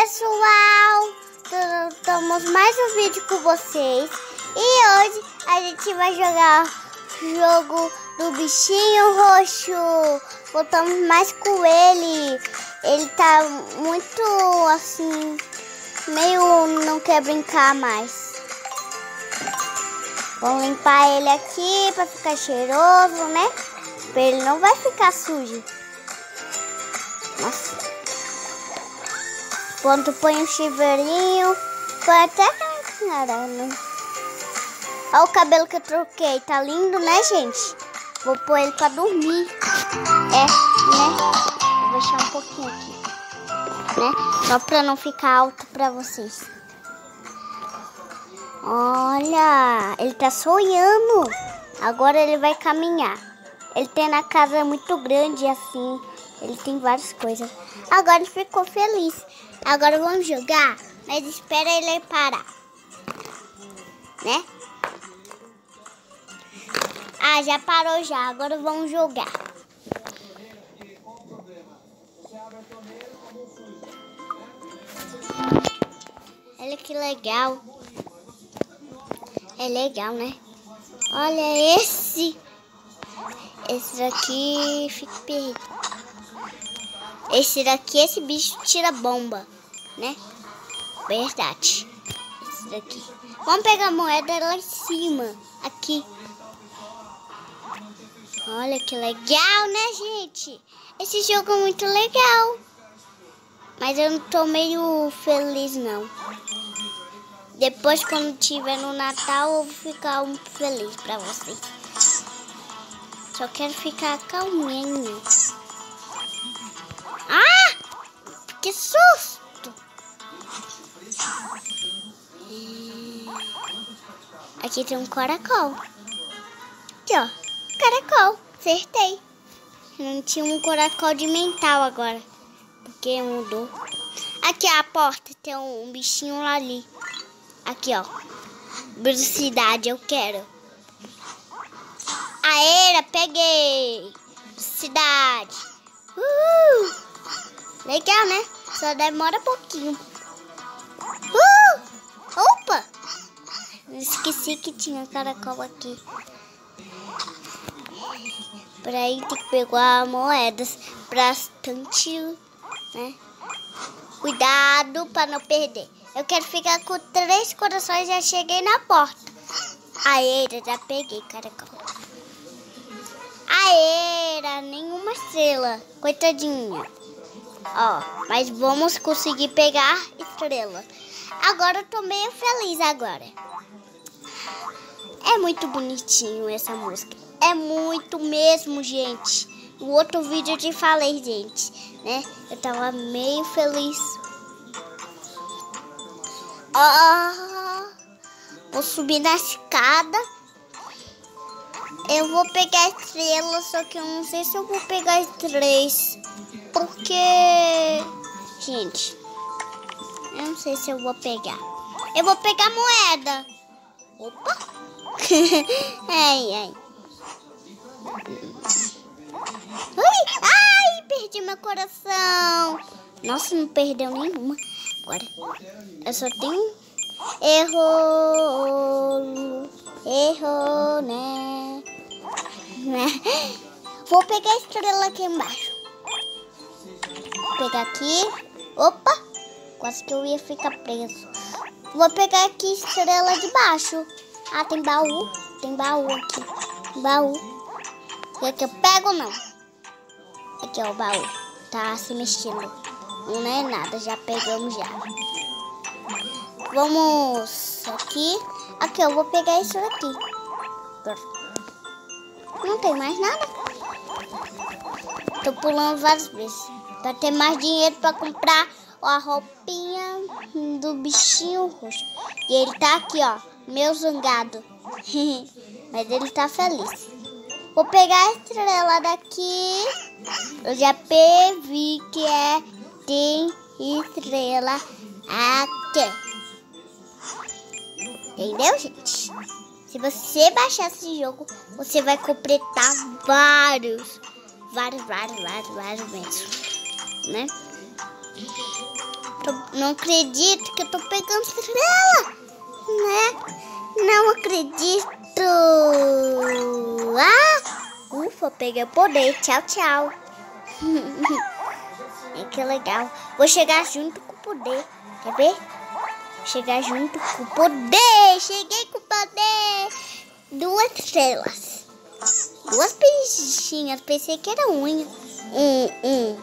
pessoal! Estamos mais um vídeo com vocês e hoje a gente vai jogar jogo do bichinho roxo. Voltamos mais com ele. Ele tá muito assim, meio não quer brincar mais. Vamos limpar ele aqui para ficar cheiroso, né? Pra ele não vai ficar sujo. Nossa. Quando põe um chiveirinho, põe até caramba. Olha o cabelo que eu troquei, tá lindo, né, gente? Vou pôr ele pra dormir. É, né? Vou deixar um pouquinho aqui, né? Só pra não ficar alto pra vocês. Olha, ele tá sonhando. Agora ele vai caminhar. Ele tem na casa muito grande assim. Ele tem várias coisas. Agora ele ficou feliz. Agora vamos jogar, mas espera ele parar. Né? Ah, já parou já. Agora vamos jogar. Olha que legal. É legal, né? Olha esse. Esse daqui fica perdido. Esse daqui, esse bicho tira bomba, né? Verdade. Esse daqui. Vamos pegar a moeda lá em cima. Aqui. Olha que legal, né, gente? Esse jogo é muito legal. Mas eu não tô meio feliz, não. Depois, quando tiver no Natal, eu vou ficar feliz pra vocês. Só quero ficar calminho. Que susto! Aqui tem um caracol. Aqui, ó. Caracol. Acertei. Não tinha um caracol de mental agora. Porque mudou. Aqui a porta. Tem um bichinho lá ali. Aqui, ó. Velocidade, eu quero. Aera, peguei. Velocidade. Uhul. Legal, né? Só demora pouquinho. Uh! Opa! Esqueci que tinha caracol aqui. Por aí tem que pegar moedas bastante, né? Cuidado para não perder. Eu quero ficar com três corações. Já cheguei na porta. Aê, já peguei caracol. Aê, nenhuma estrela. Coitadinha. Ó, mas vamos conseguir pegar estrela. Agora eu tô meio feliz agora. É muito bonitinho essa música. É muito mesmo, gente. No outro vídeo eu te falei, gente, né? Eu tava meio feliz. Ó, vou subir na escada. Eu vou pegar estrela, só que eu não sei se eu vou pegar três. Porque, gente, eu não sei se eu vou pegar. Eu vou pegar moeda. Opa! ai, ai. Ai, perdi meu coração. Nossa, não perdeu nenhuma. Agora, eu só tenho... Errou. Errou, né? Vou pegar a estrela aqui embaixo. Pegar aqui. Opa! Quase que eu ia ficar preso. Vou pegar aqui estrela de baixo. Ah, tem baú. Tem baú aqui. Baú. Quer que eu pego não? Aqui, ó, o baú. Tá se mexendo. Não é nada, já pegamos já. Vamos aqui. Aqui, eu vou pegar isso daqui. Não tem mais nada. Tô pulando várias vezes. Pra ter mais dinheiro pra comprar a roupinha do bichinho roxo. E ele tá aqui, ó. Meu zangado. Mas ele tá feliz. Vou pegar a estrela daqui. Eu já vi que é tem estrela aqui. Entendeu, gente? Se você baixar esse jogo, você vai completar vários, vários, vários, vários, vários mesmo, né? não acredito que eu tô pegando estrela, né? Não acredito. Ah, ufa, peguei o poder. Tchau, tchau. que legal. Vou chegar junto com o poder. Quer ver? Chegar junto com o poder. Cheguei com o poder. Duas estrelas. Duas bichinhas. Pensei que era unha. Um, um,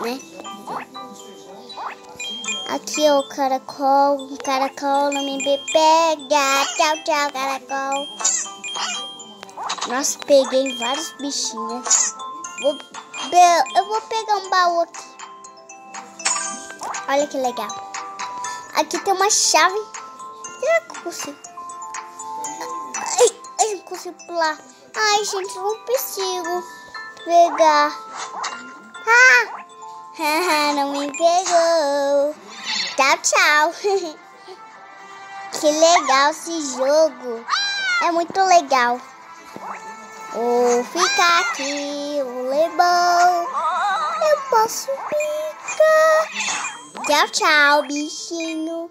né? Aqui, ó, caracol. Caracol não me pega. Tchau, tchau, caracol. Nossa, peguei vários bichinhos. Vou, eu vou pegar um baú aqui. Olha que legal. Aqui tem uma chave. Será que eu consigo? Ai, ai, não consigo pular. Ai, gente, não consigo pegar. Ah! Não me pegou. Tchau, tchau. que legal esse jogo. É muito legal. Vou ficar aqui, o lebão. Eu posso ficar. Tchau, tchau, bichinho.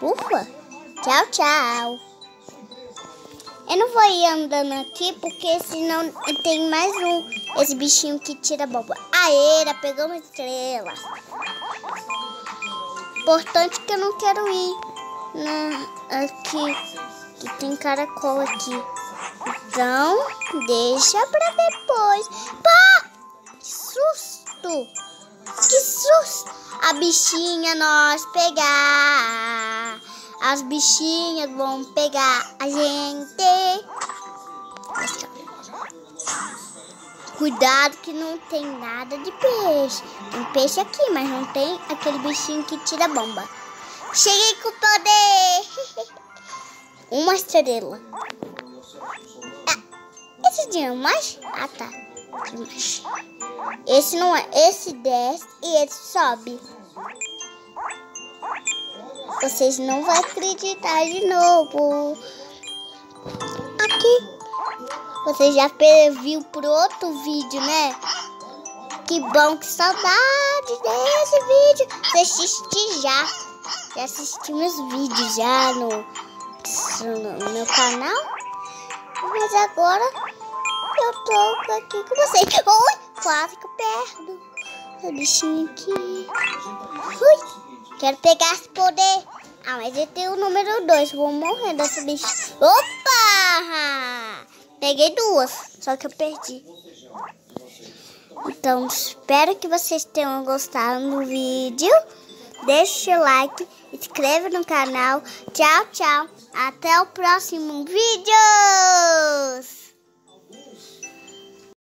Ufa. Tchau, tchau. Eu não vou ir andando aqui, porque senão tem mais um. Esse bichinho que tira bomba. Aê, pegou uma estrela. Importante que eu não quero ir na, aqui que tem caracol aqui. Então, deixa pra depois. Pá! Que susto! Que susto! A bichinha nós pegar. As bichinhas vão pegar a gente. Cuidado que não tem nada de peixe. Tem peixe aqui, mas não tem aquele bichinho que tira bomba. Cheguei com poder! Uma estrela. Ah, esse dinheiro mais? Ah, tá. Esse não é. Esse desce e esse sobe. Vocês não vão acreditar de novo. Aqui. Você já viu por outro vídeo, né? Que bom, que saudade desse vídeo. Você assistiu já. Já assisti meus vídeos já no no meu canal. Mas agora eu tô aqui com vocês. Ui, quase que eu perdo. O bichinho aqui. Ui, quero pegar esse poder. Ah, mas eu tenho o número 2. Vou morrer desse bicho. Opa! Peguei duas, só que eu perdi. Então, espero que vocês tenham gostado do vídeo. Deixe o like, inscreva no canal. Tchau, tchau. Até o próximo vídeo!